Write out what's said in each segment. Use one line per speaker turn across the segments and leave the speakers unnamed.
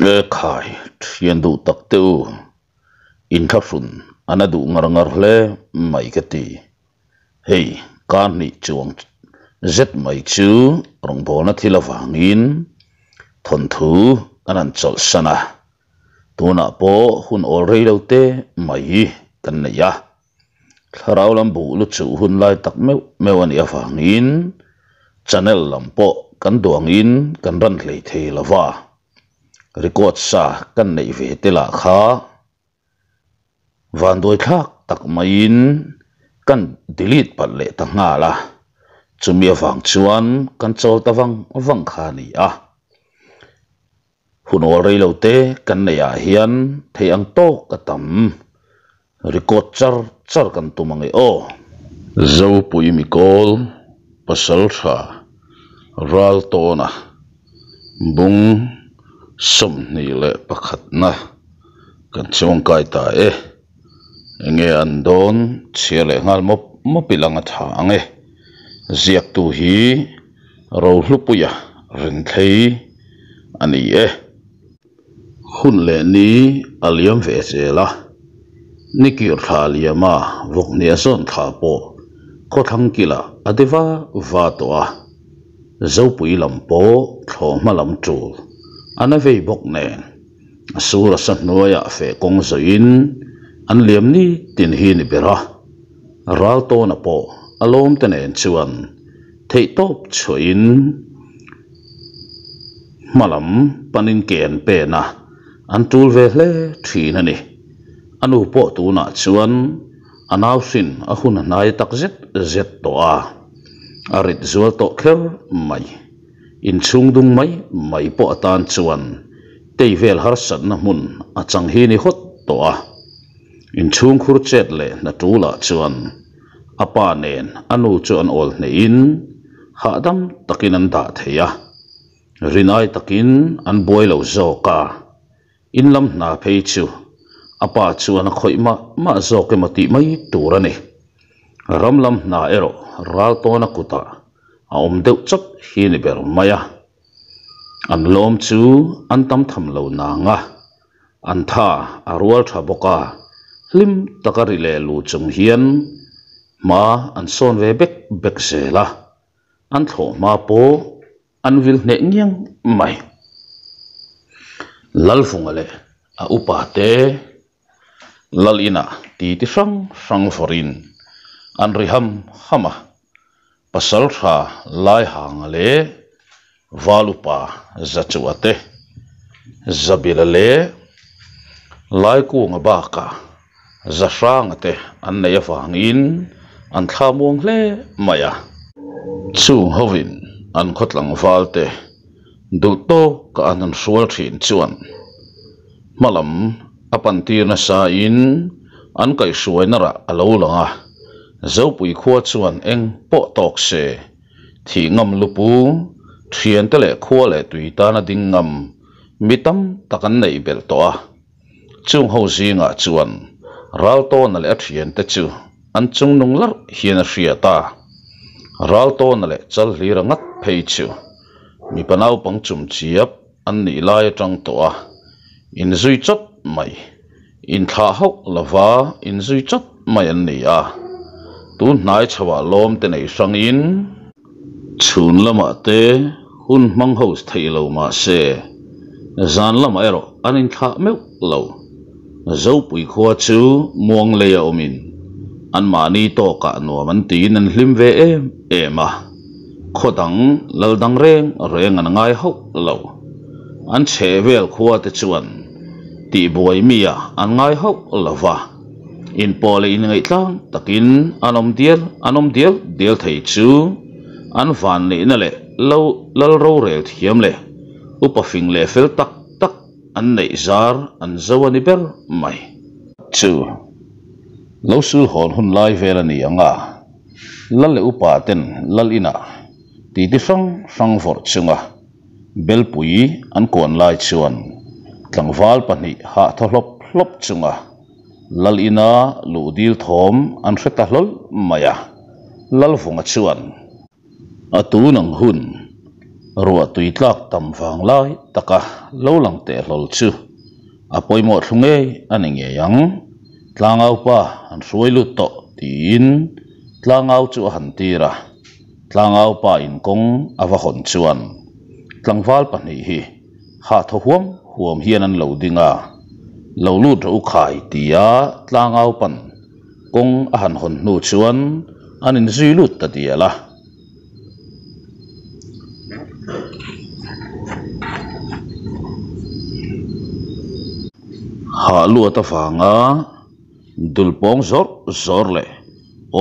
e khai thian du tak teu in tháp sun ana du ngar ngar hle, mai ka ti. Hei, kan ni chuang, zet mai chu, rong bo na thila wangin thon thu, anan chol sana tuna po, hun ol rei lo te, mai kan na ya. Tharau lam bu lu chu hun lai tak meu meu an ya wangin channel lam po, kan duang in, kan ran lei thei lawa record sa kan nei ve te la kha van doi thak tak mai in kan delete pat le ta nga la chumi awang chuan kan chol ta wang wang kha ni a hun ol rei lo te kan nei a hian thei ang to ka tam record char char kan tu tumangai o zo pui mi kol pasal tha ral to na bung som ni le pakhat na. Kan chong kai ta e. Enge an don chiale ngal mo mo pilanga tha ange ziak tu hi ro hlupuya ren thei, ani e. Hun le ni, aliam ve chela nikir tha liama vok ni ason tha po. Ko thang kila adiva va to a. Zo pui lam po, thlo ma lam tu ana vei bok nen sura san noya fe kong zo in. An liam ni tin hi ni bera ral to na po alom ten en chuan thei top chuin malam panin ken pe na an tul ve hle thina ni anu po tu na chuan anaw sin a hun nai tak zet zet to a arit zual to kher mai in chung dung mai mai po atan chuan. Tei vel har sat na mun, a chang hi ni hot to a. In chung khur chet le na tula chuan. Apa nen anu chuan ol ne in. Ha dam takin an da theya rinai takin an boilo zo ka. In lam na phei chu. Apa chuan khoi ma ma zo ke mati mai turani ram lam na ero ral to na kuta om deuh chap hi ni ber maya à? an lom chu an tam tham lo na nga à? an tha a à rual tha boka hlim takari le lu chung hian ma an son ve bek bek la. An tho ma po an vil ne ngiang mai lal fungale a upa te lal ina ti ti sang sang forin an riham hama pasal tha lai hang le valupa zachuate zabila le lai ku nga ba ka za sang te an nei awangin an thlamung hle maya. Chu hovin an khotlang valte du to ka an sual thin chuan. Malam apan tir na sa in an kai suai na alo langa dấu pui khuwa chuan eng po tok se thi ngam lupu thuyền te lệ khua lệ tui ta na ngầm mi tâm takan cần bel to tỏa chung ho zinga chuan ral to na lệ thuyền te chu. An chung nung lắc hiền a ta. Ral to na le chal ra ngắt phei chu. Mi panau pang chum chiap an ni lai trang tỏa in zui chất mai in tha hok lova in zui chất mai an ni a à tu nai chawa lom te nei sang in. Chun lama te hun mang ho thei lo ma se zan lama ero anin tha meu lo zo pui khuwa chu muang le ya omin. An mani to ka no man tin an hlim ve em ema khodang laldang reng reng an ngai ho lo an che vel khuwa te chuan ti buai mia an ngai ho lova in pole in ngai tlang takin anom dir anom dir dil thei chu. An van le na le lo lal ro rel thiam le. Upa fing le fel tak tak, an nei zar, an zawani ber, mai. Chu. Lo sul hon hun lai vel ani anga. Lal le upa ten, lal ina. Ti ti sang sang for chunga. Bel pui, an kon lai chuan. Tlangwal pahnih ha thlop lop chunga. Lal ina lu dil thom an hreta hlol maya lal funga chuan atu nang hun ruwa tui tlak tam vang lai taka lo lang te hlol chu a poimo thlunge ani nge yang tlangau pa an ruai lut to tin tlangau chu han tira tlangau pa in kong awa hon chuan tlangwal pahnih hi ha tho huam huam hian an lo dinga Lâu lut ro khai tia tlangau pan kong a han hon nu chuan anin zui lut ta tia la. Ha lua ta fanga dulpong zor zor le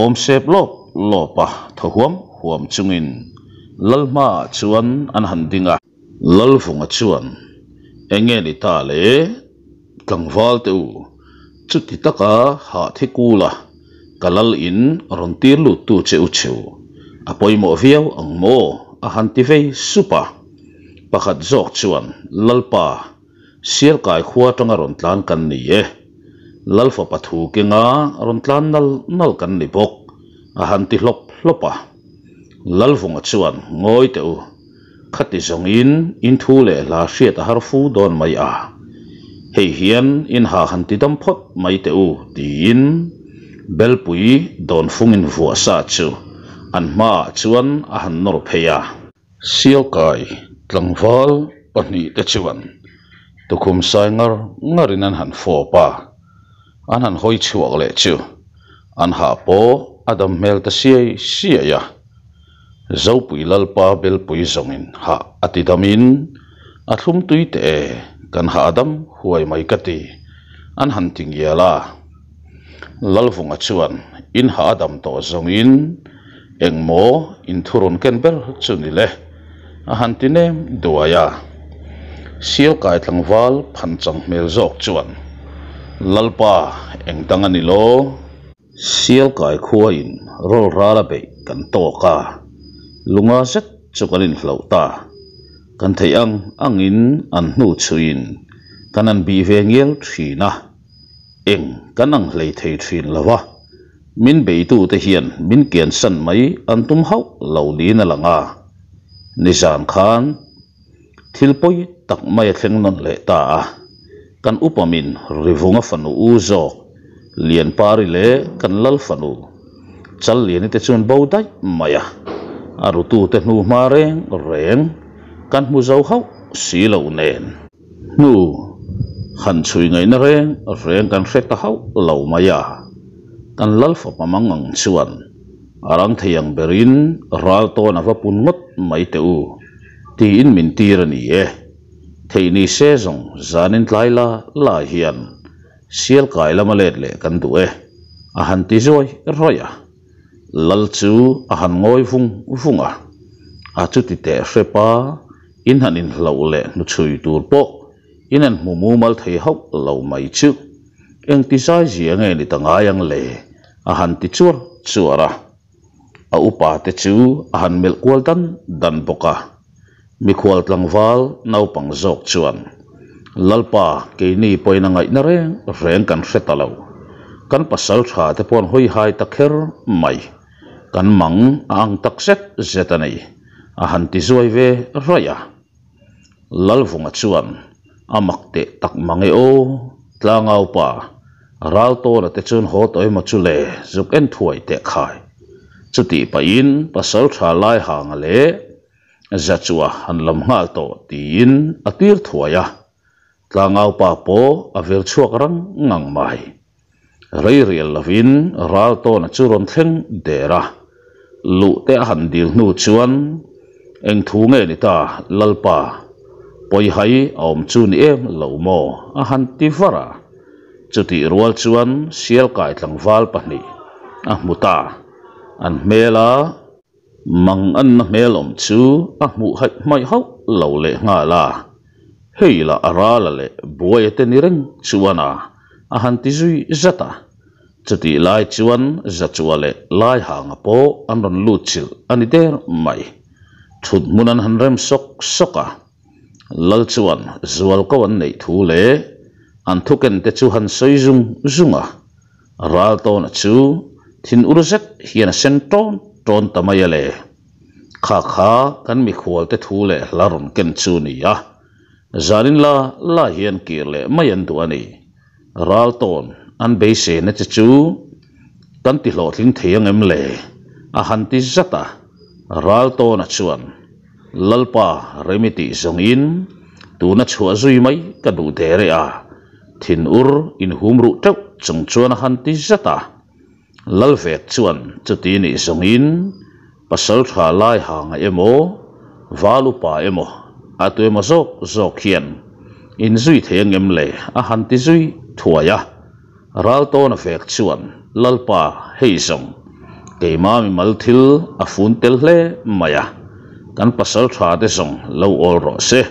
om sep lop lopa thohuam huam chungin lalma chuan an handinga lalfunga chuan enge ni ta le tlangwal te u chuti taka ha thikula kalal in rontir lu tu che u cheu apoimo viau ang mo a hanti vei supa pakhat zok chuan lalpa sial kai khuwa tanga ron tlan kan ni e lalfa pathu ke nga ron tlan nal nal kan ni bok a à, han ti hlop hlopa à. lalvunga chuan ngoi te u khati zong in in thu le la hriat har fu don mai a hei hian in ha han ti dam phot mai te u tin belpui don fungin vua sa chu an ma chuan a han nor pheya sial kai tlangwal pahnih te chuan. Tukhum sai ngar ngarin an han fo pa. An han hoi chuak le chu an ha po adam mel ta siai sia ya. Zau pui lal pa bel pui zongin ha atidamin athum tui te kan ha adam, huai mai kati an han ting ya la. In ha adam to zongin engmo in thurun ken ber chuni a han tinem duaya sial kai tlangwal phan chang mel zok chuan. Lalpa eng tangani lo. Sial kai khuwa in rol rala be, kan to ka. Lunga set chukalin hlauta kan thei ang angin an hnu chuin kan an bi ve ngel thina eng kan ang hlei thei thin lawa min be tu te hian min kian san mai an tum hau lo li na langa nizan khan thilpoi tak mai thleng non le ta a kan upamin rivunga fanu u zo lian pari le kan lal fanu chal lian te chun bo maya aru tu te nu ma reng reng kan mu zo hau si lo nen nu khan chui ngai na reng reng kan hret ta hau lo maya kan lal fa pamangang chuan arang theyang berin ral to na vapun ngot mai te u ti in min tir ani e. Thei ni se zong zanin tlaila la hian sial kai lama let le kan du e. A han ti zoi roya lal chu a han ngoi vung vunga a chu ti te hrepa in han in lo le nu chui tur po in an mu mu mal thei hok lo mai chu eng ti sai ji nge ni tanga yang le a han ti chua chuara a upa te chu a han mel kwal dan dan boka mi val nau pang zawk chuan lalpa ke ni poina ngai na reng reng kan hretalo kan pasal tha te pon hoi hai takher mai kan mang ang takset zetanei a han ti zuai ve roya lalvunga chuan amakte tak mange o tlangau pa. Ral to na te chun ho toy ma chule, zuk en thuai te khai. Chuti pa in pasal tha lai hang le. Zachua han lam ngal to tin atir thuaya tlangau pa po avel chuak rang ngang mai. Rei riel lavin ral to na churon thleng dera lu te han dil nu chuan, eng thu nge ni ta lalpa poi hai, om chun em, lo mo. A han ti vara. Chuti rual chuan, sial kai tlang tlangwal pahni a muta an mela mang an na mel om chu, a mu hai mai hau, lo le nga la. Hei la ara la le, buai te ni reng chuana a. Han ti zui zata chuti lai chuan za chuale lai hanga po, an ron lu chil, ani der mai. Thut munan han rem sok soka lal chuan zual ko an nei thu le an thuken te chu han soi zum zunga ral to na chu thin urzet hian sen ton ton tamayale kha kha kan mi khwal te thu le laron ken chu ni ya zanin la la hian kir le mayan tu ani ral ton an be se na chu kan ti lo thling theyang em le a han ti zata ral ton a chuan lalpa remiti zong in, tu na chua zui mai ka du te re a. Thin ur in humru teu chung chuan han ti zata. Lal vek chuan chuti ni zong in, pasal tha lai hang emo, valu pa emo. Atu emo zok zok hian. In zui theng em le, a han ti zui thuaya ral to na vek chuan, lalpa hei zong. Ke ma mi mal thil a fun tel hle maya kan pasal thwa te song lo ol ro se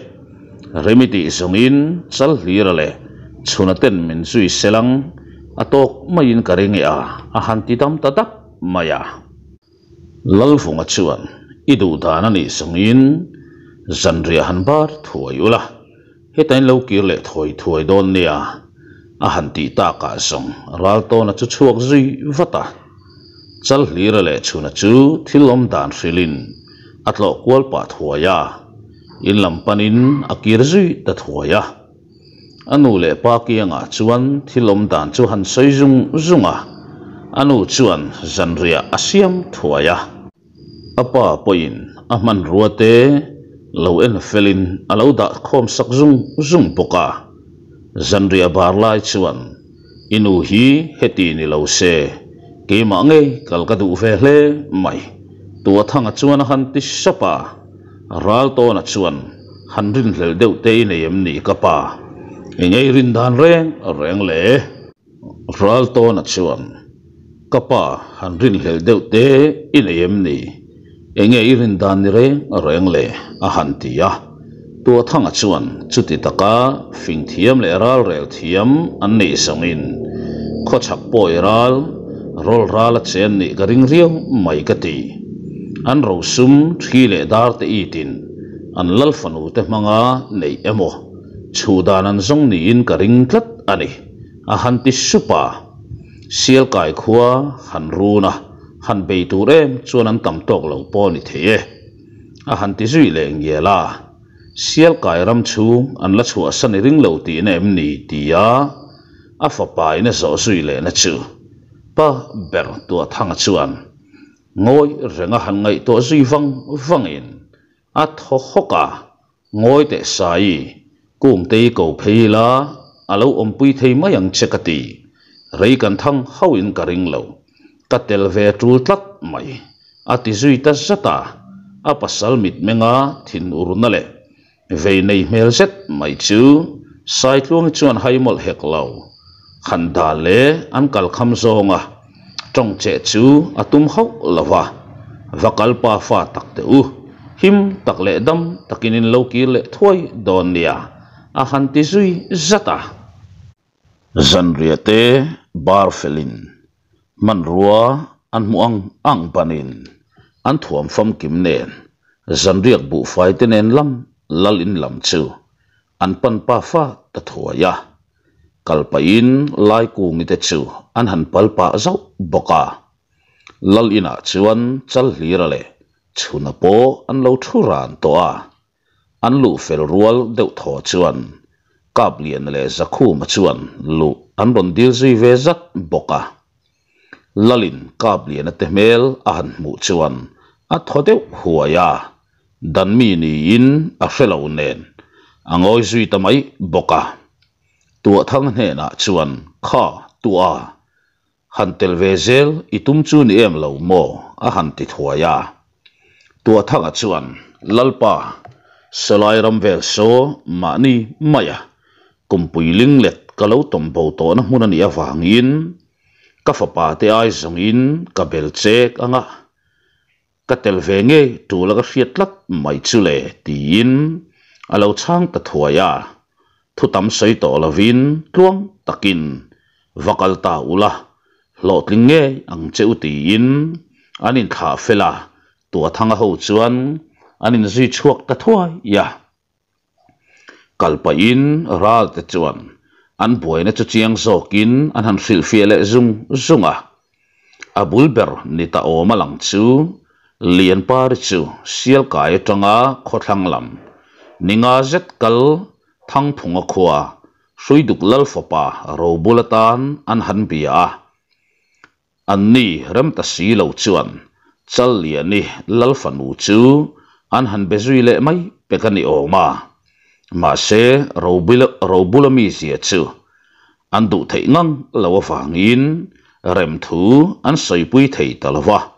remedy song in chal hlira le chuna ten min sui selang atok à mayin karinge a à a han ti tam ta tap maya lalfunga chuan idu dana ni sangin zanria hanbar thuai ula hetain lo kir le thoi thoi don nia a à. han ti ta ka song ral to na chu chuak zui vata chal hlira le chuna chu thilom dan hrilin atlo kwal pa thuaya in lampanin akir zui ta thuaya anu le pa kianga chuan thilom dan chu han soi zung zunga. Anu chuan zanria asiam thuaya apa poin aman ruate lo en felin alo da khom sak zung zung poka. Zanria bar lai chuan, inu hi heti ni lo se. Ke ma nge kal ka ve hle mai tua thanga chuan han ti sapa ral to na chuan han rin hlel deuh te nei em ni ka pa engei rin dan reng reng le. Ral to na chuan kapa han rin hlel deuh te in em ni enge irin dan ni re reng le. A han ti ya tua thanga chuan chuti taka fing thiam le ral rel thiam an nei sangin. Kho chak poi ral rol ral chen ni garing riau mai ka ti an ro sum thi le dar te itin an lal fanu te manga nei emo chudan an zong ni in ka ring tlat ani. A han ti supa sial kai khua, han runa han bei tu em chuan an tam tok lo po ni the e. A han ti zui le ye la. Sial kai ram chu, an la chu asan ring lo ti na em ni ti ya. A fa pai na zo zui le na chu. Pa ber tu thang chuan ngôi renga han ngai to zui vang vang in a tho hoka ngôi te sai kum te ko phei la alo om pui thei mayang chekati rei kan thang hawin ka ring lo ka tel ve tul tlat mai a ti zui ta zata a pasal mit menga thin urna le ve nei mel set mai chu sai tlung chuan haimol hek lo khan da le an kal kham zonga trong che chu atum hau lawa vakal pa pha, tak te u. Him tak le dam takinin lo ki le thoi don nia a han ti zui zata zanriate barfelin man rua an muang ang panin an thuam fam kim nen zan riak bu fai te nen lam lal in lam chu an pan pa fa ta thua ya kalpain, lai ku mi te chu, an han palpa zo boka. Lal ina chuan chal hlira le chuna po an lo thu ran to a. An lu fel rual deuh tho chuan, kap lian le zakhu ma chuan, lu an ron dil zui ve zak boka. Lalin kap lian te mel a han mu chuan, a tho deuh huaya dan mi ni in a felo nen angoi zui tamai boka tua thang hne na chuan kha tua. Han tel vezel itum chu ni em lo mo, a han ti thuaya tua thang thanga chuan, lalpa salai ram vel so, ma ni maya kumpui ling let kalau tom bo to na mun ani awangin ka fapa te ai zong in, ka bel chek anga. Ka tel ve nge, tu la ka hriat lat mai chu le tin alo chang ta thuaya thu tam sei to lovin tluang takin vakal ta ula lo tling nghe ang cheu ti in. Anin kha fela tua thanga ho chuan. Anin zui chuak ta thua, ya. Kalpa in, ral te chuan. An buai na chu chiang zokin an han fil fiele zung, zunga. A abulber ni ta ma lang chu. Lian par chu, sial kai tanga khotlang lam. Ninga zet kal thăng thang phunga suy đục lal fopa ro bulatan, an han bia. An ni ram ta si lo chuan, chal lian ni lal fanu chu, an han bezui le mai pekani oma ma. Mà se ro bil ro bulami sia chu. An du thei ngang lawa fangin rem thu, an soi pui thei talwa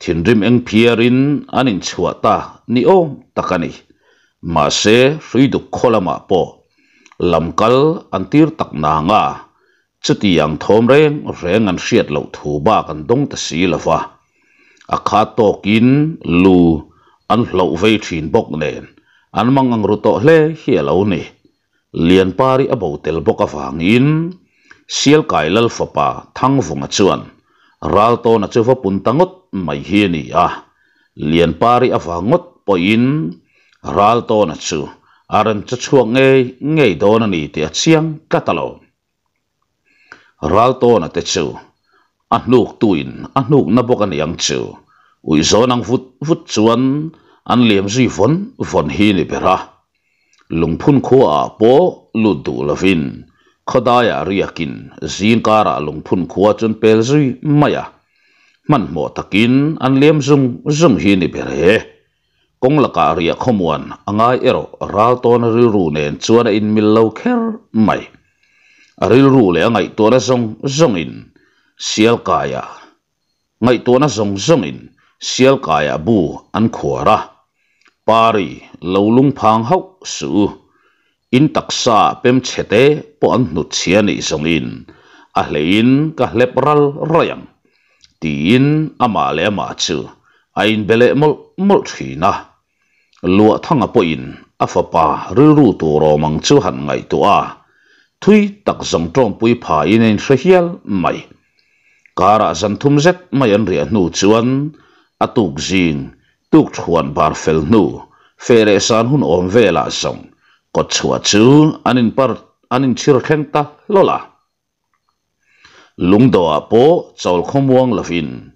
thin rim eng phiarin an in chhuwa ta ni om takani mà ma se hrui du kholama po lamkal an tir tak na nga chỉ yang thom reng reng ăn xiết lẩu thu ba kan dong ta là pha à khá to kin lu vây chín bốc nền. Bok nen ăn rụt ruto lê hiểu lo nè liền pari a botel boka in sial kai lal thăng vùng vunga chuan ral to na chuwa pun tangot mai hi ni à. Liền pari a ngót po in. Ral to na chu aran cha chuang nge nge do na ni te chiang katalo ral to na te chu a nuk tuin a nuk na boka ni ang chu ui zo nang vut vut chuan an liam zui von von hi ni bera lungphun kho a po lu du lavin khodaya riakin zin kara lungphun khuwa chun pel zui maya man mo takin an liam zung zung hi ni bere kong laka ria khomuan angai ero ral ton ri ru nen chuan in mil lo kher mai aril ru le angai to na song zong in sial kaya à. ngai to na song zong in sial kaya à bu an khuara pari lo lung phang hau su in taksa pem chete po an nu chia ni song in. À A hlein ka lepral rayang, tiin ama le ma chu bele mol mol thina lua thăng po in a fa pa ru tu ro mang chu han ngai tu à thui tak zong trong pui pha in en mày, mai ra dân thum zet mày an ria nu chuan atuk jing tu chuan bar fel nu fere san hun om là song có chua chu anin par anin chir khen ta lola lung do a po chol khomuang lavin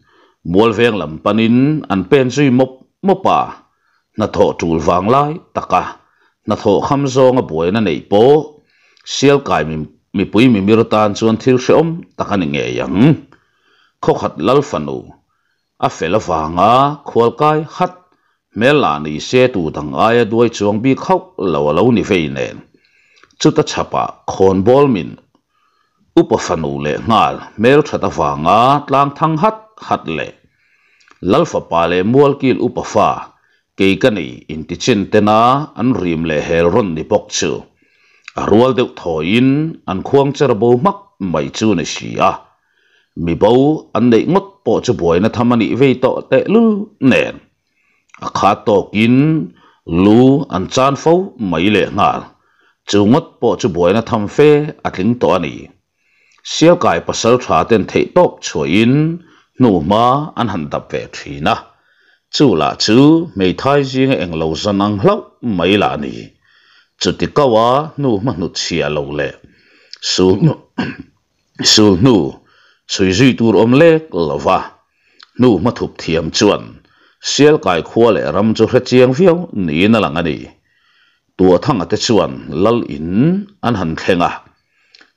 mual veng lam panin an pen zui mop mopa à na tho tul wang lai taka na tho kham zong a buai na nei po sial kai mi mi pui mi mir tan chuan thil hreom takani nge yang kho khat lal fanu a fel wanga khol kai khat mel la ni se tu dang ai duai chuang bi khóc lo lo ni fei nen chuta chapa khon bol min upa fanu le ngal mel thata fa nga tlang thang hat hat le lalfa pa le mual kil upa fa ke kani in ti chen te na an rim le hel ron ni pok chu à, a rual deuh thoin an khuang char bo mak mai chu na si a mi bo an nei ngot po chu boy na thamani ve to te lu nen a à, kha to kin lu an chan fo mai le ngal chu ngot po chu boy na tham fe a tling to ani sial kai pasal tên ten thei tok chuin nu ma an han dap chú là chú mấy chu gì nghe anh lâu lo zan lâu mấy là nì. Chú thì câu á nu mà nu chia lâu lệ. Su nu su nu duy tu tur om là va nu mà thup thiềm chuẩn sial cái khua lệ ram cho hết chiang phiêu nì nà na lang đi, tua thang ate à chuẩn, lal in an khen à.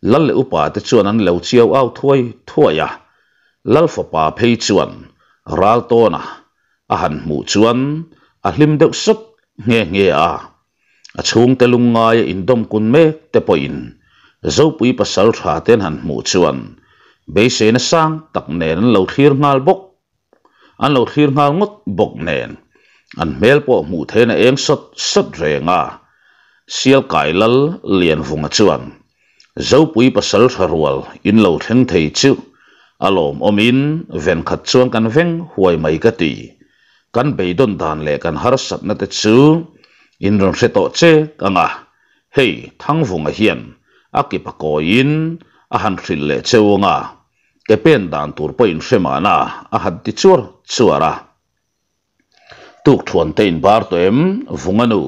Lal lệ upa chuẩn anh an chiều ao thui thui à. Lal fa pa chuẩn ral to na a han mu chuan, a hlim deuh sak nge nge a. A chung te lung ngai in dom kun me te po in zo pui pasal tha ten han mu chuan. Be se na sang tak nen lo thir ngal bok. An lo thir ngal ngot bok nen. An mel po mu the na eng sot sot renga sial kai lal lian vunga chuan. Zo pui pasal tharwal in lo theng thei chu. Alom omin ven khat chuang kan veng huai mai ka ti kan beidon dan le kan har sat na te chu in ron se to che kanga à. hei thang vunga hian akipako in, a han thril le chewanga ke pen dan tur po in hrema na a had ti chur chuara tuk thuan te in bar to em vunganu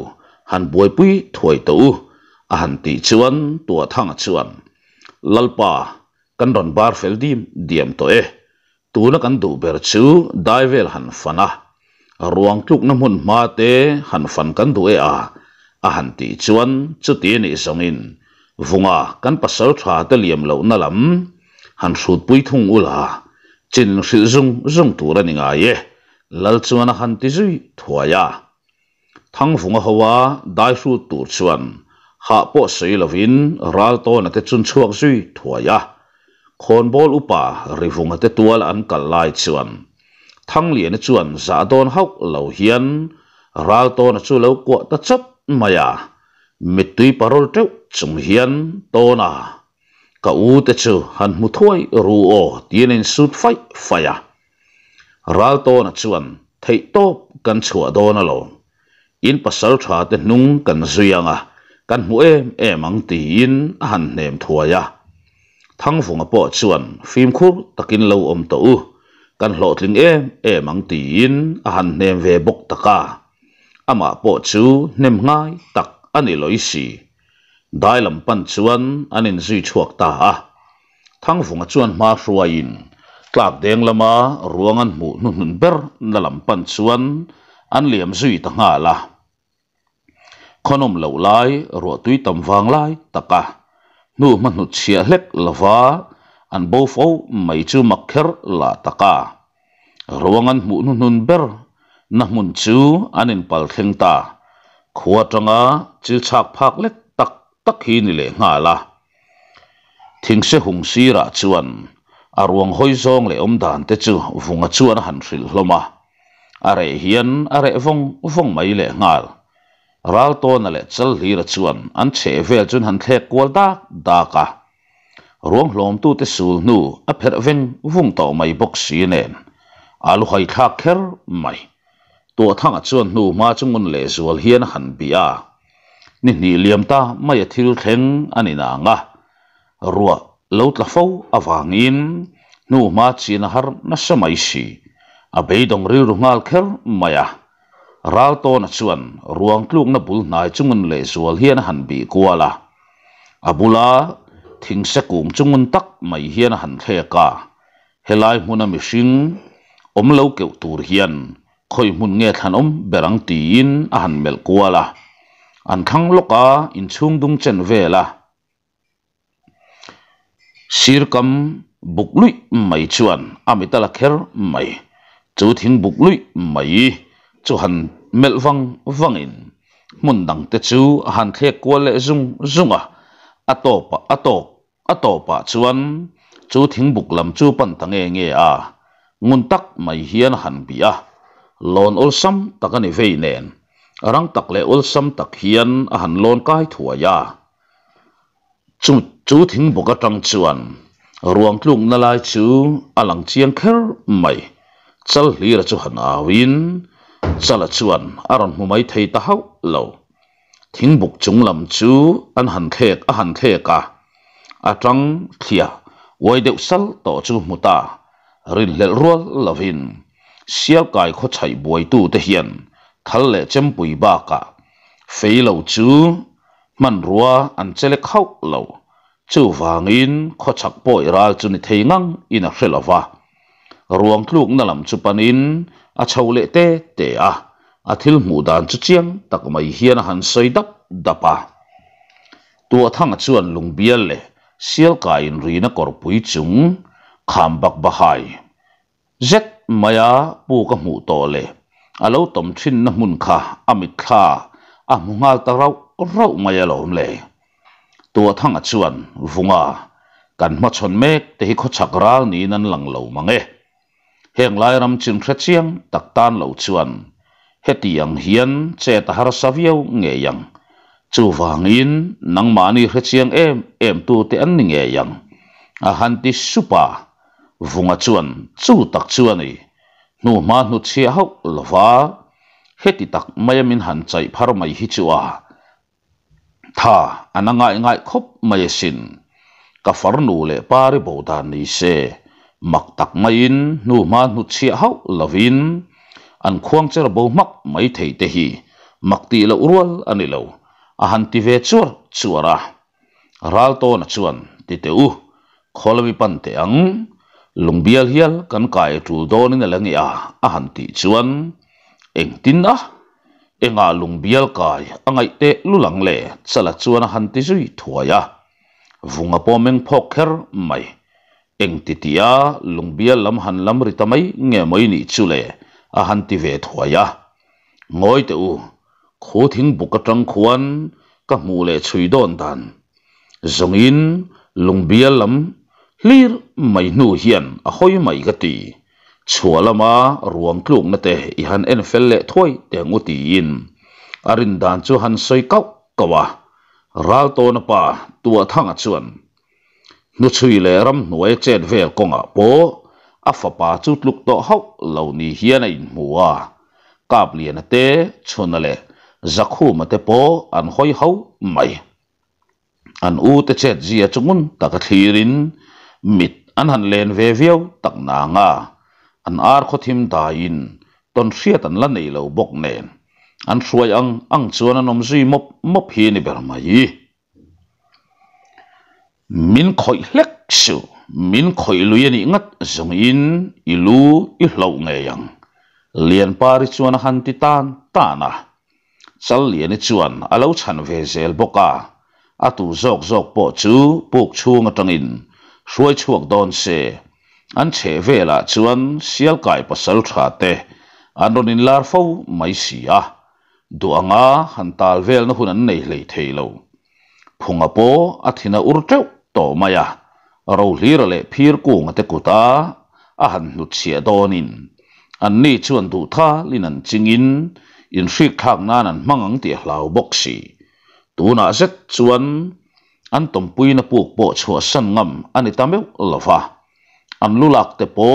han boi pui thoi to a han ti chuan tua thang chuan lalpa kan ron bar fel dim diam to e tu na kan du ber chu dai vel han fana ruang tluk na mun ma te han fan kan du e a a han ti chuan chu ti ni songin vunga kan pasal tha te liam lo na lam han sut pui thung ula chin hril zung zung tu ra ni nga ye lal chuan a han ti zui thuaya thang vunga hawa dai su tur chuan ha po sei lovin ral to na te chun chuak zui thuaya khon bol upa rivunga te tual an kal lai chuan thăng thang lian chuan za don hok lo hian ral to na chu lo kwa ta chap maya à. tuy parol trêu chung hiền to na ka u te chu han mu thoi ru o tienin sut fai faya ral to chuẩn thầy thei top kan chua do na yên in pasal tha te nung kan zuyanga à kan mu em em ang ti in han nem thuaya à. thang phunga po chuan phim khur takin lo om to u kan hlo tling em em ang tiin a han nem ve bok taka. Ama po chu nem ngai tak ani loi si. Dai lam pan chuan anin zui chuak ta a. Thang phunga chuan ma hruai in. Tlak deng lama ruangan mu nun nun ber na lam pan chuan an liam zui ta nga la. Khonom lo lai ro tui tam wang lai taka. Nu man nu chia hlek lova an bo fo mai chu makher la taka ruangan mu nu nun ber na mun chu anin pal thleng ta. Khuwa tanga chi chak phak lek tak tak hi ni le nga la. Thing se hung si ra chuan aruang à hoi zong le om dan te chu vunga chuan han à hril à hloma are hian are vong vong mai le ngal ral to na le chal hi ra chuan an che vel chun han thlek kwal da da ruộng lom hlom tu te sul nu, a pher veng vung to mai bok si nen. Alu khai kha kher mai. To thanga chuan nu ma chungun le zual hian han bia. Ni ni liam ta mai thil kheng ani na nga. Ruwa lo tla fo awangin nu ma china har na samai si. A beidong ril rungal kher maya ral to na chuan ruang tluk na bul nai chungun le zual hian han bi kuala. Abula thing se kung chungun tak mai hian han the ka helai hmuna mihring om lo keu tur hian khoi mun nge than om berang ti in a han mel anh an thang loka in chung dung chen vela sir kam buklui mai chuan amitala à kher mai chu thing buklui mai chu han mel vang vangin mun dang te à chu han the kwale zung zunga atopa à. atok atopa chuan, chu thing buk lam chu pan tange nge a. Ngun tak mai hian han bia lon ol sam takani vei nen. Rang tak le ol sam tak hian a han lon kai thua ya. Chu chu thing buka tang chuan. Ruang tlung na lai chu alang chiang kher mai. Chal hlir chu han awin. Chala chuan aron humai thei ta hau lo. Thing buk chung lam chu an han thek a han à atang thia wai deuh sal to chu muta rin lel rual lovin sial kai kho chai buai tu te hian. Thal le chem pui ba ka. Fei lo chu. Man rua an chele khau lo. Chu wangin kho chak poi ral chu ni theingang in a hrelova ruang thluk na lam chu panin a chho le te te a. A thil mu dan chu chiang tak mai hian han soi dap dapa tua thang chuan lungbial le. เซียกายนรีนักอร์ปุยจุงขามบักบะไฮเจ็ดมายาปูกหมูโตเลยอาลูตมชินนมุนค่ะอามิคลาอามุงาตะเราเรามายาลมเลยตัวทั้งอชวนฟุงากันมาชนเมกแที่เขาชักรานี้นั้นหลังเหลามังเอเฮงไลรำจินเครเชียงตักตานเหลาชวนเฮตียงเฮียนเจตหารสาวิยเงยัง chu wangin nang mani khra chiang em em tu te an ni nge yang. A han ti supa, vunga chuan chu tak chuani. Nu ma nu chia hau, lova. Heti tak mayamin han chai phar mai hi chuwa tha, anangai ngai khop mai sin ka farnu le pari bodan ni se. Mak tak main nu ma nu chia hau, lovin. An khuang cher bo mak mai thei te hi. Mak ti lo urwal ani lo. ahan ti ve chuar chuara. Ral to na chuan ti te u kholmi pan te ang. Lungbial hial kan kai tu don in lang a ahan ti chuan. Eng tin na. Enga lungbial kai angai te lulang le. Chala chuan han ti zui thuaya vunga pomeng phokher mai. Eng titia lungbial lam han lam ritamai nge moi ni chule. Ahan ti ve thuaya ngoi te u. khu thing bukatang khuan ka mu le chui don dan. Zongin lung bial lam hlir mai nu hian a hoi mai ga ti. Chualama ruang tluk na te i han en fel le thoi te ngu ti in. Arin dan chu han soi kau kawa ral to na pa, tua thanga chuan. Nu chui le ram nuai chen vel konga po, a fa pa chu tluk to hau lo ni hian a in muwa kap lian te chuna le zakhu ma te po an hoi hau mai an u te chet zia chungun taka thirin mit an han len ve viau tak na nga an ar kho thim da in. Ton hriat an la nei lo bok nen an hruai ang ang chuan an om zui mop mop hi ni ber mai min khoi hlek su min khoi lu yani ngat zong in ilu i hlo nge yang lian pari chuan han ti tan ta na chal lian ni chuan alo chan ve zel boka atu zok zok po chu puk chung atangin hruai chuak don se an che vela chuan sial kai pasal tha te an ron in lar fo mai sia du anga han tal vel na hun an nei hlei theilo phunga po athina urteu to maya ro hlir le phir kung te kuta a han nu chia donin an ni chuan du tha lin an chingin in hrik thak nan an mangang ti hlau boxi tuna zet chuan an tompui na puk po chua san ngam ani tameu lova an lulak te po,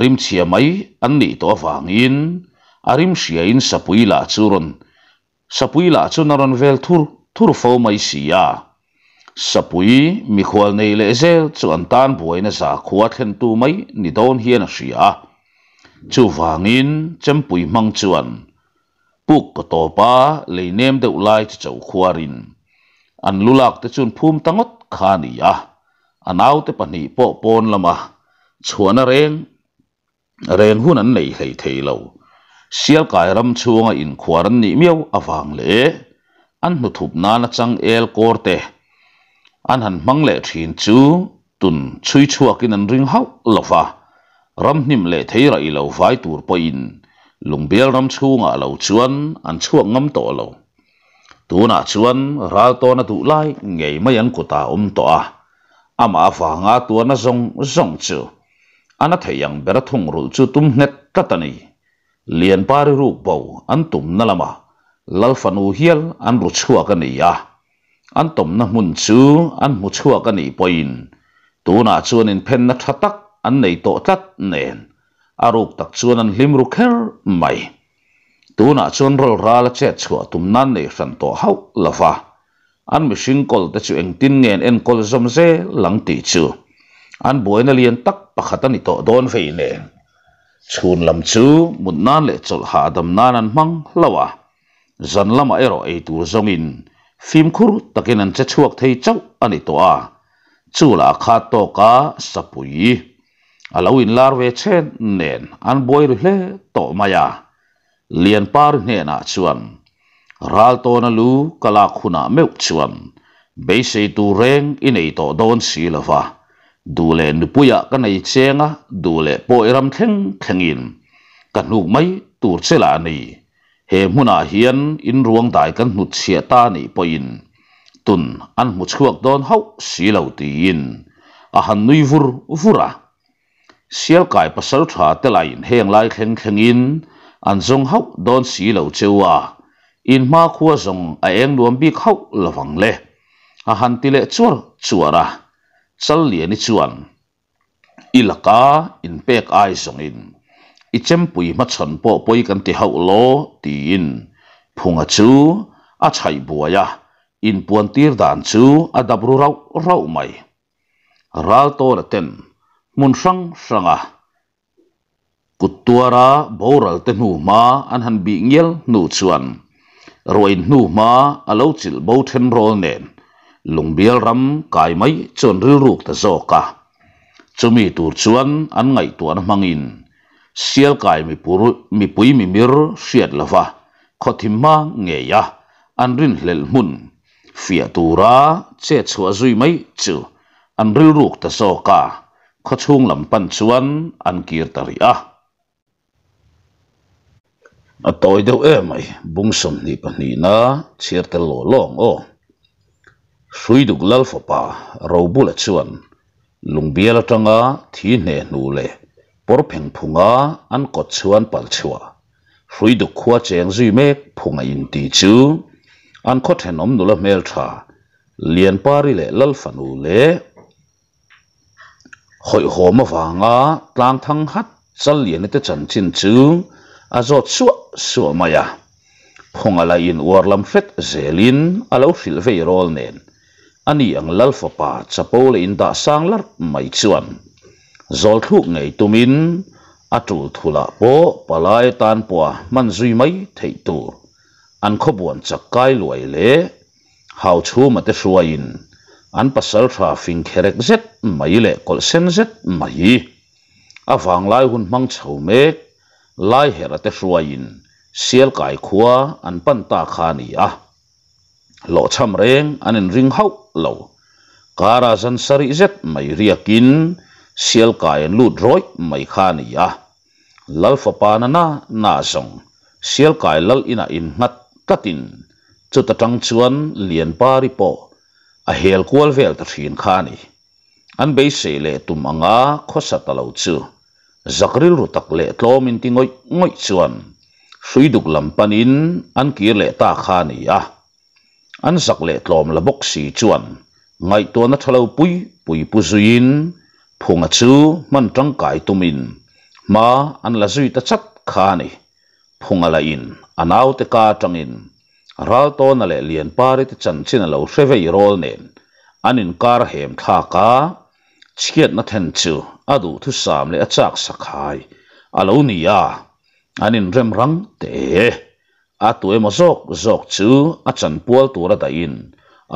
rim chia mai an ni to wangin arim sia in sapui la churon sapui la chu naron vel thur thur fo mai sia sapui mi khwal nei le zel chu an tan buai na sa khuwa thlen tu mai ni don hian a sia. Chu wangin chempui mang chuan puk ko to pa le nem de ulai chu khwarin an lulak te chun phum tangot khani ya. Anaw te pani po pon lama. Chuan a reng reng hun an nei hay thei lo. Sial kai ram chuanga in khwar an ni miau awang le. An nu thup na na chang el kor te. An han mang le thin chu, tun chui chuakin an ring hau lofa ram hnim le thei ra i lo vai tur lùng in lungbial chu chunga lầu chuan, an chuak tổ lầu. Tu na chuan, ra to na du lai ngei mai an kuta um to a ama fa nga tu na zong zong chu ana theyang bera thung rul chu tum net tatani lian pari ru bo an tum na lama lal fanu hial an ru chua ka ni ya. An tom na mun chu an mu chua ka ni poin tu na chuan in pen na thatak an nei to tat nen aruk tak chuan an hlim ru kher mai. Tuna chuan rol ral che chua tum nan nei san to hau lafa an mihring kol te chu eng tin ngen en kol zom ze lang ti chu. An buaina lian tak pakhat ani to don vei ne. Chhun lam chu, mun nan le chol ha dam nan an mang lawa zan lama ero ei tur zongin phim khur takin an che chuak thei chau ani to a. Chu la kha to ka sapui alawin lar ve chen nen an boi ru hle to maya lian par ne na chuan ral to na lu kala khuna meu chuan be sei tu reng inei to don si lova dule nupuya ka nei chenga dule po iram thleng thlengin kan nuk mai tur chela ni he hmuna hian in ruang dai kan hnut chia ta ni poin tun an mu chuak don hau si lo ti in a han nui vur vura เสียลไก่ภาษาถาเตลายอินเฮงไลเข่งเข่งอินอันทรงเฮาดอนสีเหลาเจวาอินมาขัวทรงไอเองรวมบีเข้าละวังเล่อาหันติเลจวรจวระจัลเลียนิจวนอิลกาอินเปกไอทรงอินอิเจมปุยมาชนปอปอยกันที่เฮาโลตีอินพุงจูอาชัยบัวยาอินปวนตีรดานจูอาดับรูเราเราไม่รัลโตระเต็น mun sang sanga kutuara boral te nu ma an han bi ngel nu chuan rồi nu ma alo chil bo then rol nen lungbial ram kai mai chon ril ruk ta zo ka chumi tur chuan an ngai tuan mangin sial kai mi pur mi pui mi mir hriat lova khothima nge ya an rin hlel mun fia tura che chua zui mai chu an ril ruk ta so ka ข้อช่วงลำปันชวนอันกีรตรีอ่ะอตอยเดียวเอ้ไหมบุ้งสมนี่ปนีนะเชียร์ตลอลองโอ้สุยดุกลลฟปาเราบุลชวนลุงเบียลจังอาที่เนนูเลปอร์เพ่งพุงอาอันกดชวนปัลชัวสุยดุกขวาเจียงจุยเมกพุงอินตีจูอันคดเห็นอมนุลเมลชาเลียนปาริเลลลฟนูเล kho chung lam pan chuan an kir tari a a toy deuh em mai bung som ni pahni na chiar tel lo long o hrui duk lal fo pa ro bula chuan lungbial atanga thi ne nu le por pheng phunga an kot chuan pal chua hrui duk khuwa cheng zui mek phunga in ti chu an khot hen om nula mel tha lian pari le lal fanu le hoi homa wanga tlang thang hat chal lian te chan chin chu a zot suwa suwa maya phunga la in warlam fet zelin alo fil vei rol nen ani ang lal fa pa chapo le in da sang lar mai chuan zol thuk ngei tumin atul thula po palai tan po man zui mai thei tur an kho buan chakai luai le hau chu ma te in an pasal tha fing kherek zet, mai le kol sen zet, mai. Awang lai hun mang chho me, lai hera te in. Sial kai khuwa an pan ta kha ni a. Lo cham reng anin ring hau, lo. Kara zan sari zet, mai riakin sial kai lu droi mai kha ni a. Lal fa panana na na na zong. Sial kai lal ina in ngat tatin chu ta tang chuan lian pari po a hel kual vel ta thin kha ni. An be se le tum anga khosa ta lo chu. Zakril ru tak le tlom in ti ngoi ngoi chuan. Suiduk lam panin an kir le ta kha ni a. An sak le tlom la bok si chuan. Ngai to na thalo pui pui pu zuin phunga chu, man tang kai tumin ma an la zui ta chat kha ni. Phunga la in anaw te ka tangin ral to na le lian parit chan chin lo hreve i rol nen anin kar hem tha ka chiket na then chu adu thu sam le achak sakhai alo ni ya anin rem rang te. A tu emo zok zok chu a chan pual tu ra da in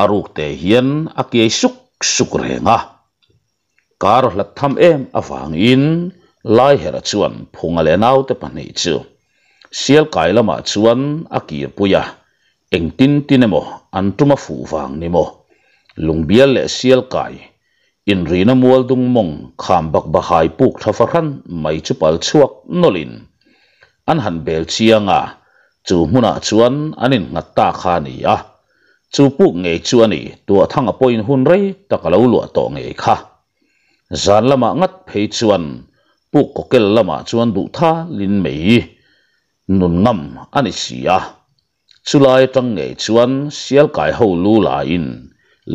aruk te hian a ke suk suk re nga kar la tham em awang in lai hera chuan phunga le nau te pa nei chu sial kai lama chuan a kir puya. Eng tin tin emo, an tuma fu wang ni lung bia le sial kai. In rina mual dung mong, kham bak ba hai puk thafaran mai chu pal chuak nolin. An han bel chianga chu hmuna chuan anin ngat ta kha ni a. Chu puk nge chu ani tua thang a point hun rei takalo lu to nge kha. Zan lama ngat phei chuan, puk kokel lama chuan du tha lin mei. Nun ngam ani sia chulai tang nge chuan sial kai ho lu la in.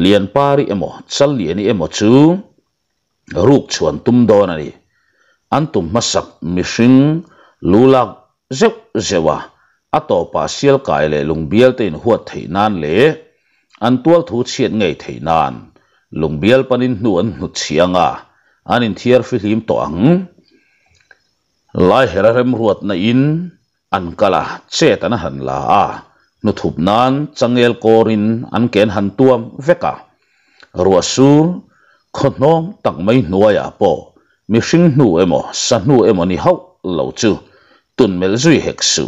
Lian pari emo, chal liani emo chu ruk chuan tum don ani. An tum masak mishing lulak zeu zewa. Ato pa sial kai le lungbial te in huat thei nan le. An tual thu chiat ngei thei nan. Lungbial panin nu an nu chianga. Anin thiar fi hlim to ang. Lai herarem ruat na in. An kala chet tan han la a nu thup nan changel korin an ken han tuam veka. Ruwa su khonong tak mai nuaya po. Mi hring nu emo sa nu emo ni hau lo chu. Tun mel zui hek su.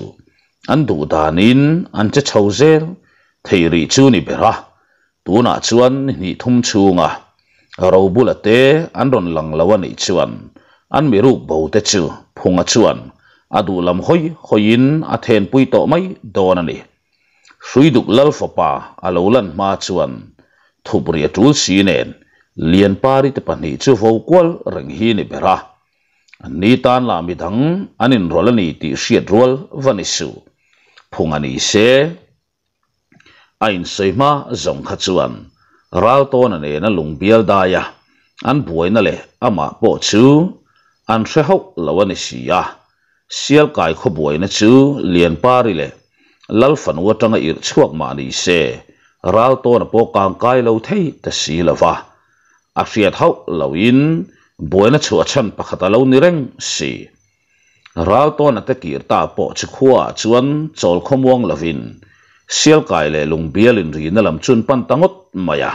An du danin an che chho zel thei ri chu ni bera. Tu na chuan ni thum chunga. Ro bula te, an ron lang lawa ni chuan. An mi ru bo te chu, phunga chuan. Adu lam hoi hoin a then pui to mai don ani. สุยดุกลลฟปาอาลลันมาชวนทุบเรียทูลสีเนนเลียนปาริตปนีชูฟกวลรังฮีนิเบระอันี่ตานลามิดังอันนินรอลนีติเสียดรวลวันิสูพงอันนี้เสอินเสมาจงขจวนราวตัวนั่นเองลุงเบียลดายะอันป่วยนั่นเละอามาปอชูอันเสหกลวันิสียาเสียลกายขบวยนั่นชูเลียนปาริเล่ lal fan wa tanga ir chuak ma ni se. Ral to na po kang kai lo thei ta si lawa a hriat hau lo in boina chu a chan pakhata lo ni reng si. Ral to na te kir ta po chu khuwa chuan chol khomwang lovin sial kai le lung bial in ri na lam chun pan tangot maya.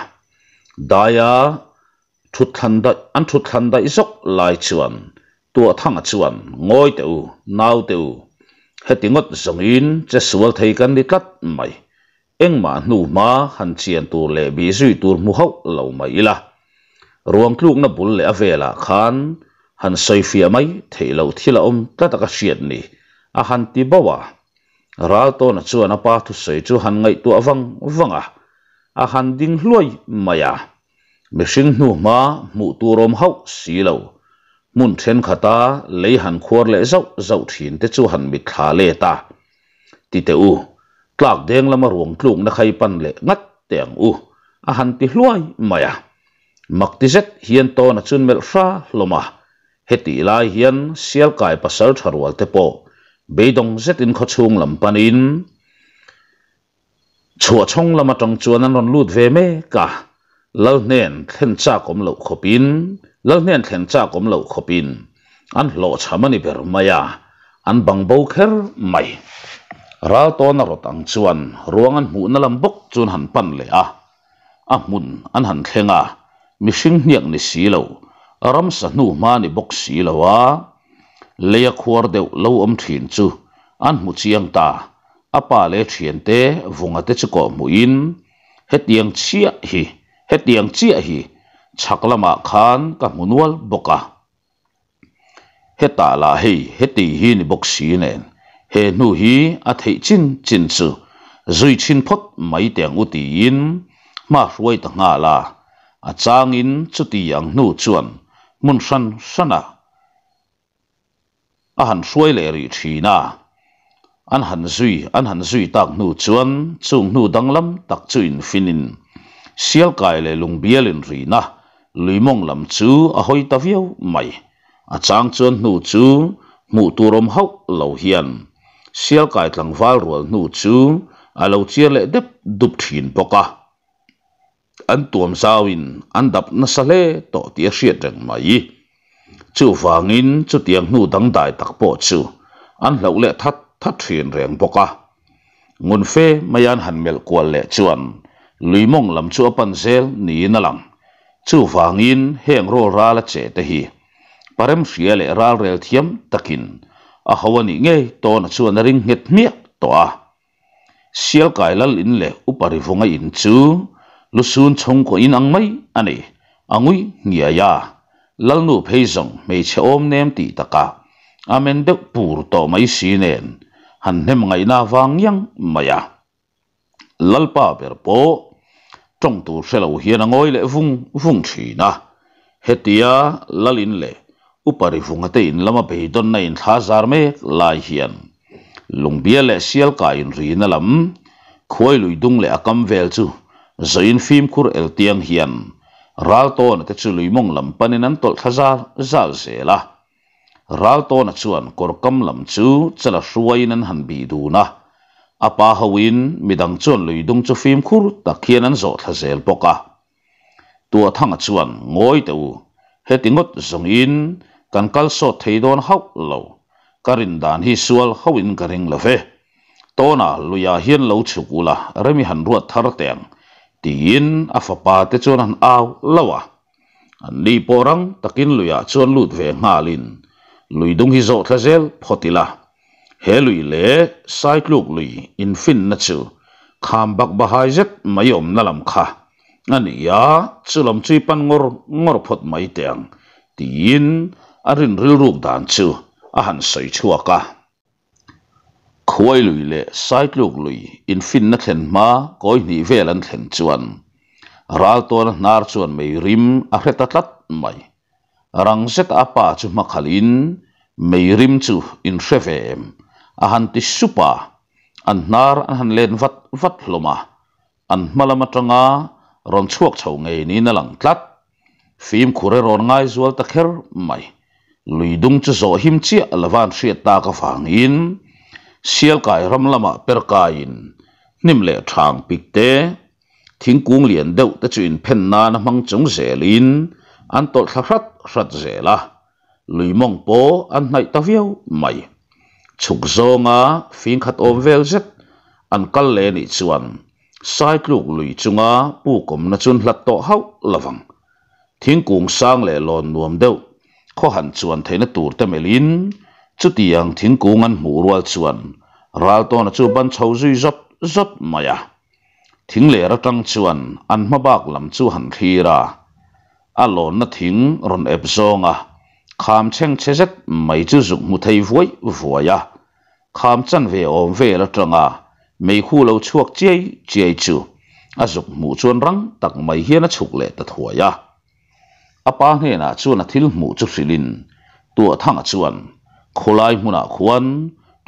Daya thu thanda an thu thanda isok lai chuan. Tua thanga chuan, ngoi teu, nau teu hết tiếng ngót rồng in chế sual thấy gần đi cắt mày. Anh mà nụ má hắn chiên tu lệ bị duy tu mu hậu lâu mày là. Ruộng lúc nó bùn lệ về là khán hắn soi phía mày thấy lâu thì là ông ta ta cái chuyện này à hắn ti bảo à ra to nó chua nó pa thu soi chu hắn ngay tu văng văng à. À hắn ding luôi mày à. Mình sinh nụ má, mụ tu rom hậu xí lâu mun then khata lei han khwar le zau zau thin te chu han mi tha le ta. Ti te u, tlak deng lama ruang tlung na khai pan le ngat teng u. A han ti hluai maya mak ti zet, hian to na chun mel fra loma heti lai hian sial kai pasal tharwal te po. Beidong zet in kho chung lam panin chua chong lama tong chuan an ron lut ve me ka. Lal nen thlen cha kom lo khopin lal nen thlen cha kom lo khopin an lo chamani ber maya an bang bo kher mai à. ral to na rotang chuan ruangan mu na lam bok chun han pan le a à. a à, mun an han thlenga sinh hniak ni si lo ram sa nu ma ni bok si lo wa leya khuar deuh lo om thin chu an mu chiang ta. Apa le thian te vunga te chu ko mu in. Hetiang chia hi. Hetiang chia hi chaklama khan ka munwal boka. Heta la hi heti hi ni bok si nen he nu hi a thei chin chin chu zui chin phot mai tiang uti in ma ruai ta nga la. A chang in chuti yang nu chuan. Mun san sana a. Han suai le ri thina an han zui, an han zui tak nu chuan. Chung nu danglam tak chuin finin. Sial kai le lung bialin ri na luimong lam chu a hoi ta viau mai a chang chuan nu chu mu rom hau lo hian sial kai tlang val rual nu chu a lo lệ le dep dup thin poka an tuam zawin an dap na sale to tia hriat reng mai chu wangin chu tiang nu dang dai tak po chu an lo le that that thin reng poka ngun fe mayan han mel kwal le chuan luimong lam chu apan zel ni na lang chu wangin heng ro ra la che te hi. Parem hria le ral rel thiam takin a hawani nge, to na chuan ring het mia to a. Sial kai lal in le upari vonga in chu. Lusun chong ko in ang mai ani angui ngia ya. Lal nu phei zong, mei che om nem ti taka amen de pur to mai si nen han nem ngai na wang yang maya. Lal pa ber po trong tu hiền là ngồi lệ vung vung chỉ na hết tiếc là lalin le upari vung te in lama pe don này in tha zar me lai lùng bia lệ sial ka in ri na lam khoi lui dung le akam à vel chu in phim cur el tiang hiền, ral to na te chu lui mong lam panin an tol thazar zal se la. Ral to na chuan kor kam lam chu chala ruain an han bi du na apa hawin midang chuan lui dung chu phim khur takhian an zo thazel poka. Tua thanga chuan ngoi te u zong in, kan kal so theidon hau lo. Karin dan hi sual hawin karing lave tona luya hian lo chukula, remi han ruat thar teng tiin a fa pa te chuan an aw lawa an li porang takin luya chuan lut ve ngalin lui dung hi zo thazel photila he lui le sai kluk lui, in fin na chu. Kham bak ba hai zek mayom nalam kha. Ani ya chulam chui pan ngor ngor phot mai teng tin arin ril ruk dan chu. A han sei chua ka. Khuai lui le sai luk lui, in fin na thlen ma, koi ni vel an thlen chuan. Ral ton nar chuan mei rim, a hreta tlat mai. Rang set apa chu makhalin, mei rim chu in hrevem a han ti supa, an nar an han len vat vat hloma. An malama tanga ron chuak chho ngei ni na lang tlat. Phim khure ron ngai zual ta kher mai. Lui dung chu zo him chi alawan hriat ta ka fang in. Sial kai ram lama per ka in. Nim le thang pik te. Thing kung liền deuh te chu in phen na na mang chung zelin an tol thla hrat hrat zela lùi mong po an nai ta viêu mai chuk zonga fin khat om vel zet an kal le ni chuan sai tluk lui chunga pu kom na chun hlat to hau lawang thing cung sang le lon nuam deuh kho han chuan theina tur te melin chu tiang thingkung an hmu rual chuan ral to na chu ban chho zui zot zot maya thing le ra tang chuan an ma bak lam chu han thira a lon na thing ron ep zonga kham cheng chezet mai chu zuk mu thei voi voya kham chan ve om ve la tranga mei khu lo chuak chiai chiai chu. A zuk mu chuan rang, tak mai hian a chuk le ta thuaya apa hne na chuan a thil mu chu silin tua a chuan. Khulai hmuna khuan.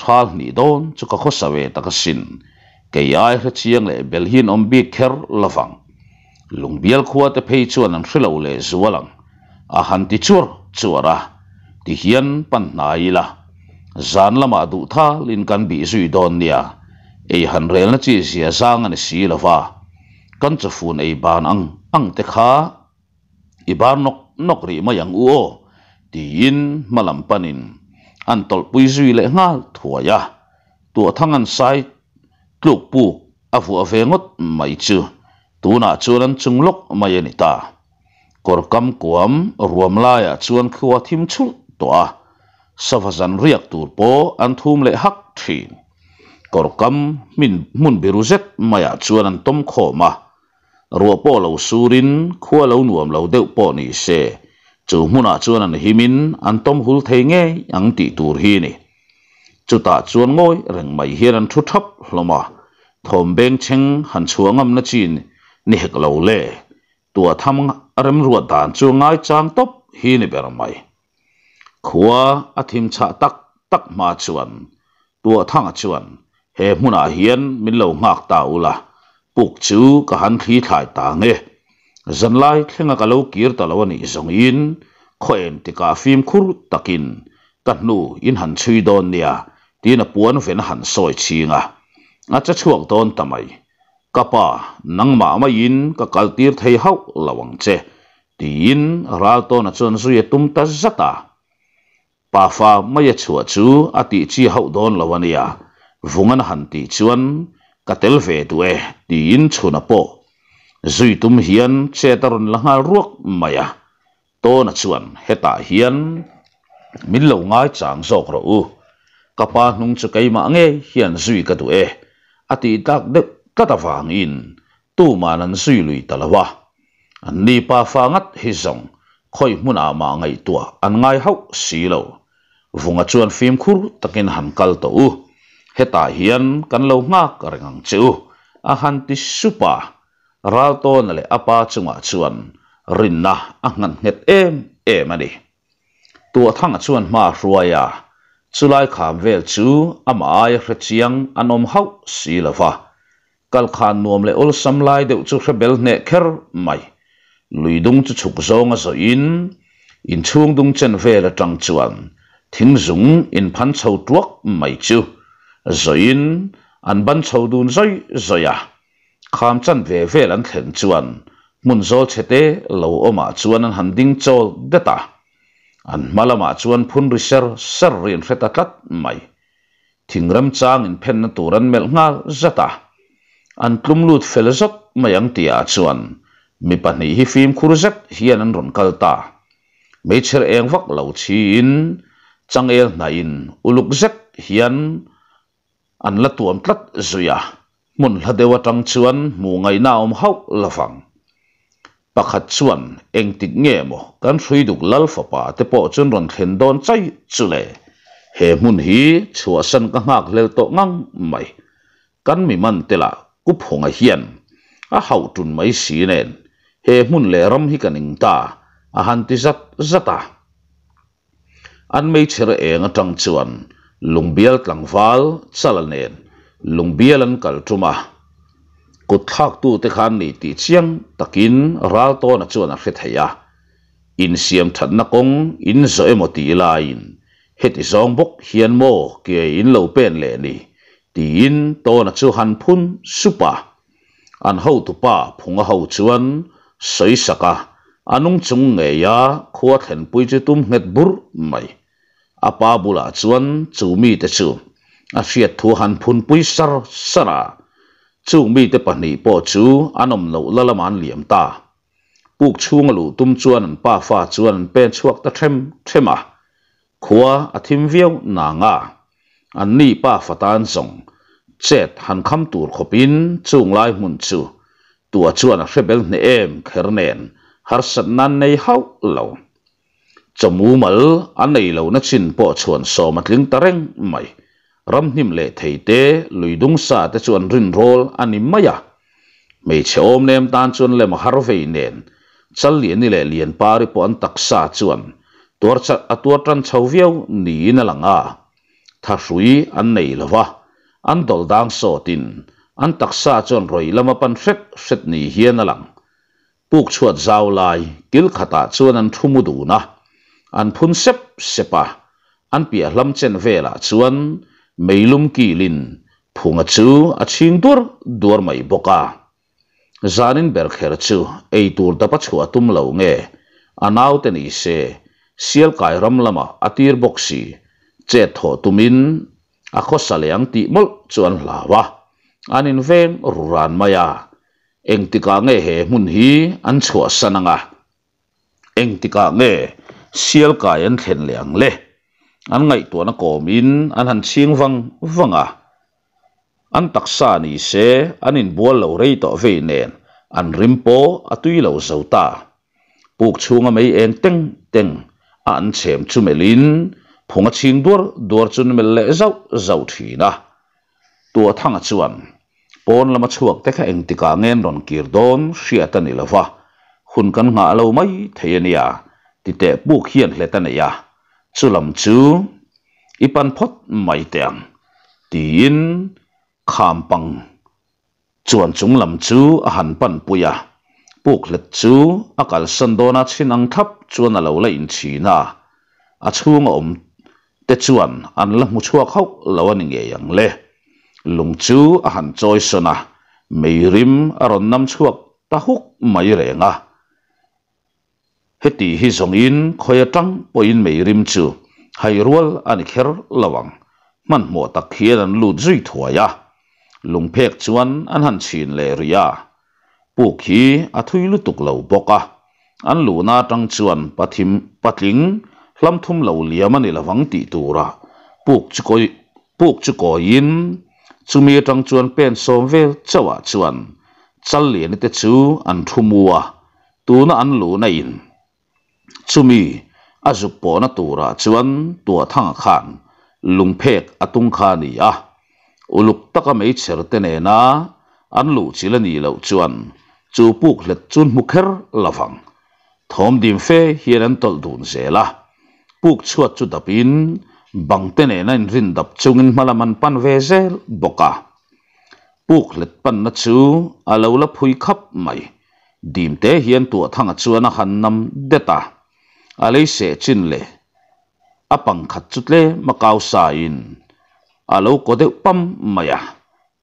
Thal ni don chu ka khosawe taka sin. Ke ai hra chiang le bel hin om bi kher lawang lungbial khuate phei chuan an hrilo le zuwalang a han ti chur chuara ti hian pan nai la zan lama du tha lin kan bi zui don nia ei han rel na chi sia sang an si lawa kan chu fun ei ban ang ang te kha i bar nok nok ri ma yang uo, ti in malam panin an tol pui zui le ngal thuaya tua thangan sai tluk à pu a fu a ve ngot mai chu tuna chuan chunglok mai ani ta kor kam kuam ruam laya chuan khuwa thim chul toa a savazan riak tur po an thum le hak thin kor kam min mun biruzet maya chuan an tom kho ma ruwa po lo surin khuwa lo nuam lo deuh po ni se chu hmuna chuan an himin an tom hul thei nge ang ti tur hi ni chu ta chuan ngoi reng mai hian an thu thap hloma thom beng cheng han chuangam na chin ni hek lo le ตัวทำเริ่มรวดด่านจูงไงจางตบฮีนิเบรมัยขวาอธิมชะตักตักมาชวน ตัวทั้งชวนเฮมุนาเฮียนมิเลวงักตาอุละปุกจูกหันทีถ่ายตาเงจันไล่เข่งกะเลวกีร์ตะลวันอีสงอินเข่ยติกาฟิมคุรตะกินกันนูอินหันชุยโดนเนียตีนปวนเฟนหันซอยชิงอะอาจจะช่วงโดนทำไม tua ka nang ma ma in ka kaltir thei hau lawang che tin ral to na chon su ye tum ta zata à. pa fa ma ye chua chu ati à chi hau don lawania vungan han ti chuan ka tel ve tu e tin chuna po zui tum hian che taron langa ruak maya to na chuan heta hian min lo ngai chang zok ro u. Kapa nung chu ma nge hian zui ka tu e. Ati tak de ka ta wang in tu ma nan zui lui talawa. An ni pa fa ngat hi zong khoi mun a ma ngai tua, an ngai hau si lo vunga chuan phim khur takin han kal to u heta hian kan lo nga ka rengang chu a han ti supa ral to na le apa chunga chuan rinna a ngan nget em em ani. Tua thang chuan ma ruaya chulai kham vel chu ama ai hrechiang anom hau si lova kal khan nuam le ol sam lai deuh chu rebel ne kher mai. Lui dung chu chuk zong a zo in. In chung dung chen ve la tang chuan. Thing zung in phan chho tuak mai chu. Zo in, an ban chho dun zoi zoya kham chan ve ve lan thlen chuan. Mun zol chete lo oma ah chuan an han ding chol data an malama ah chuan phun ri ser ser rin reta tlat mai. Thingram chang in phen na turan mel nga zata an tlum lut fel zot mayang tia chuan mi pahnih hi fim khur zet, hian an ron kalta me cher eng vak lo chi in chang el na in, uluk zet, hian an la tuam tlat zuya. Mun hladewa tang chuan, mu ngai na om hau lafang pakhat chuan, eng tik nge mo. Kan hrui duk lal fa pa, te po chun ron khen don chai chule. He mun hi, chua san ka ngak lel to ngang mai. Kan mi cúp tela ku phonga a hau tun mấy si nen he mun le ram hi kaning ta. A han ti zat zata an mei chere eng atang chuan lungbial tlangwal biếc lăng an kal tuma kut hắc tu te khan ni ti chiang takin ral to na chuan a à hay heya in siam that na kong in zo emo ti lai, in. Heti zong bok hian mo ke in lo pen le ni in to na chu han phun supa an ho tu pa phung ho chuan soi saka anung chung nge ya khuwa thlen pui chu tum nget bur mai apa bula chuan chu mi te chu. A fiat thu han phun pui sar sara chu mi te pani po chu anom lo lalaman liam ta. Puk chung lu tum chuan an pa fa chuan pen chuak ta them thema khua a thim viau na nga. อันนี้ป้าฟตานส่งเจ็ดหันคำตูดขบินจุงไล่มุนจูตัวชวนเชเบลเนเอมเคอร์เนนฮาร์สนนันในเฮาวเลวจมูมัลอันในเลวนักชินปอชวนสอมัดลิงตะเร่งไม่รำนิมเลทเทเตลุยดุงซาแต่ชวนรินโรลอันนี้ไม่ยะไม่เชื่อมเนมตานชวนเลมฮาร์เฟเนนจัลเลียนนี่แหละเลียนปาริปอนตักซาชวนตัวจัตัวจันชาวเวียวหนีนั่นละงา tha hrui an nei lova an dol dang so tin. An taksa chuan roi lama pan hret hret ni hian alang puk chuat zau lai, kil khata chuan an thumu du na. An phun sep sepa an pia lam chen vela chuan meilum kilin phunga chu a ching dur dur mai boka zanin ber kher chu, ei tur da pa chuột tum lo nge. Anaw te ni se. Sial kai ram lama atir boxi che tho tumin a kho saleang ti mol chuan lawa anin veng ruran maya eng tika nghe he mun hi an chua sananga eng tika nghe sial kai an thlen liang le an ngai to na komin an han ching wang wanga an taksa ni se anin bual lo rei to ve nen an rimpo atui lo zauta puk chunga mei eng teng teng an chem chu melin phunga ching dur dur chun mel le zau zau thina tua thang chuan pon lama chuak te kha eng tika ngen ron kir don hria ta ni lova hun kan nga lo mai theiania ti te buk hian hle ta ya chu lam chu ipan phot mai teng in kham pang chuan chung lam chu a han pan puya puk let chu a kal san dona chin ang thap chuan a lo la in china a Chu om แต่ชวนอันละมุชัวเขาเลวนิ่งยังเล่ลุงจูอาหารจอยสนะไม่ริมอรอนน้ำชัวตาฮุกไม่เรงอะเฮตีฮิสงอินคอยตั้งปอยินไม่ริมจูไฮรัวลอันเคิร์ละวังมันหมดตะเคียนลูดจุยถัวยะลุงเพกชวนอันหันชินเลรียาปุกีอัถุยลุตุกเหลาบกะอันลูนาตั้งชวนปะทิมปะทิง te chuan an la mu chuak hau lo an nge yang le lung chu a han choi sona mei rim a ron nam chuak ta huk mai renga heti hi zong in khoya tang po in mei rim chu hai rual ani kher lawang man mo tak hian an lu zui thuaya lung phek chuan an han chin le ria pu khi a thui lu tuk lo boka an lu na tang chuan pathim patling hlam thum lo liam ani lawang ti tura puk chu koi puk chu ko in chumi tang chuan pen som vel chawa chuan chal lian te chu an thumua tuna an lu na in chumi azuk po na tura chuan tua thang khan lung phek atung kha ni a uluk taka mai cher te ne na an lu chila ni lo chuan chu puk let chun mukher lavang thom dim fe hian an tol dun zela puk chuat chu dapin bang te ne na in rin dap chungin malaman pan ve zel boka. Puk let pan na chu alo la phui khap mai. Dim te hian tu thanga chuana han nam deta. Alei se chin le. Apang khat chutle makau sa in. Alo ko de pam maya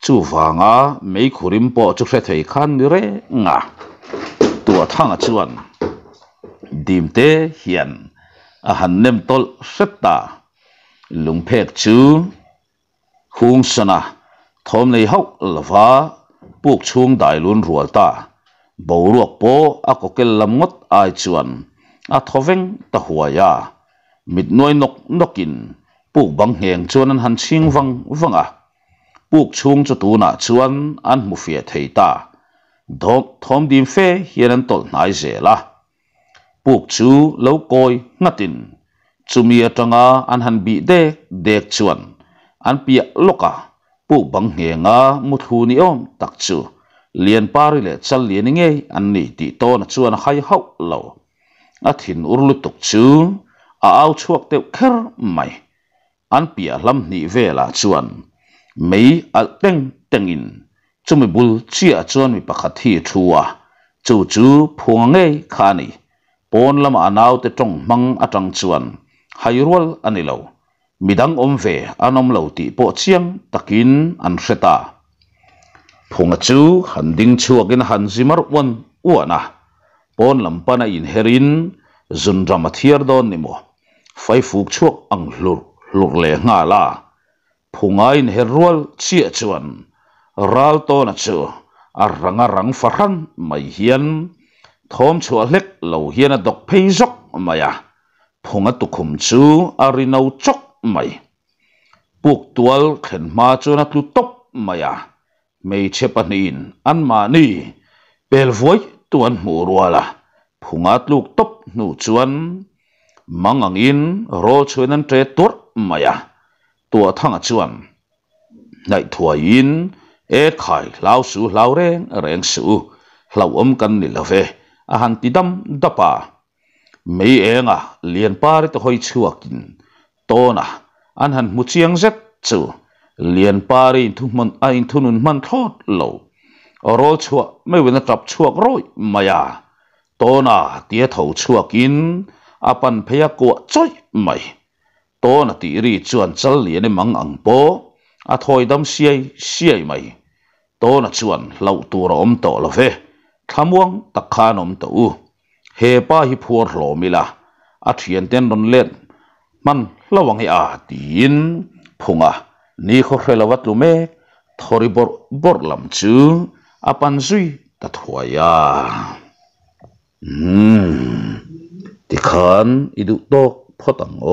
chu wanga mei khurim po chu hre thei khan ni re nga. Tua thanga chuan. Dim te hian a han nem tol setta lung phek chu, khung sana thom nei hau lova puk chung dai lun rual ta. Bo ruak po, a ko kel lam ngot ai chuan. A thoveng ta huaya mit noi nok nokin. Buk bang heng chuan an han ching wang wanga buk chung chu tu na chuan an mu fia thei ta. Thom dim fe hian an tol nai buộc zela buk chu lo koi ngatin chumi atanga an han bi de dek chuan an à buộc bằng nghề ngà một thu ni om tak chu lian pari le chân liền nghe an nỉ tị to na chuan hai hau lo a thin urlu tuk chu a au chuak te kher mai an pia lam ni mấy à mei al in. Tengin chumi bul chia chuan mi pakhat hi thua chú chú phunga nghe khani pon lama anaw à te tong mang atang à chuan. Hairwal anilo à midang om ve anom lo ti po chiang takin an hreta phunga chu handing chuakin han zimar wan uana pon lampana in herin, zun drama thiar don nimo fai fuk chuak ang hlur luk le nga la. Phunga in herwal chia chuan. Ral to na chu. A ranga rang farhan mai hian thom chua lek lo hian a dok phei à, maya phunga tu khum chu arino chok mai. Puk tual khen ma chuna tlu top maya mei che panin an ma ni. Pel voi tuan mu ruala phunga tluk top nu chuan. Mangang in ro chuan an tre tur maya tua thanga chuan. Nai thua in. E khai lau su lau reng reng su. Lau om kan ni love a han ti dam dapa mei enga lian pare to hoi chuakin tona an han mu chiang zet chu lian pare in thu man a in thunun man thot lo ro chua me wena trap chuak roi maya tona tia thau chuakin apan pheya ko choi mai tona ti ri chuan chal lian e mang ang po a thoi dam siai siai mai tona chuan lau tur om to lo ve ทำวังตะขานมตะอูเฮป้าฮิพัวโลมิลาอาเทียนเต้นรนเล่นมันระวังให้อาตีนพุงอะนี่เขาเคยละวัดลุเมทอริบอร์บอร์ลำจืออปันซุยตัดหัวยาอืมที่ขันอิดุโตพอตังโอ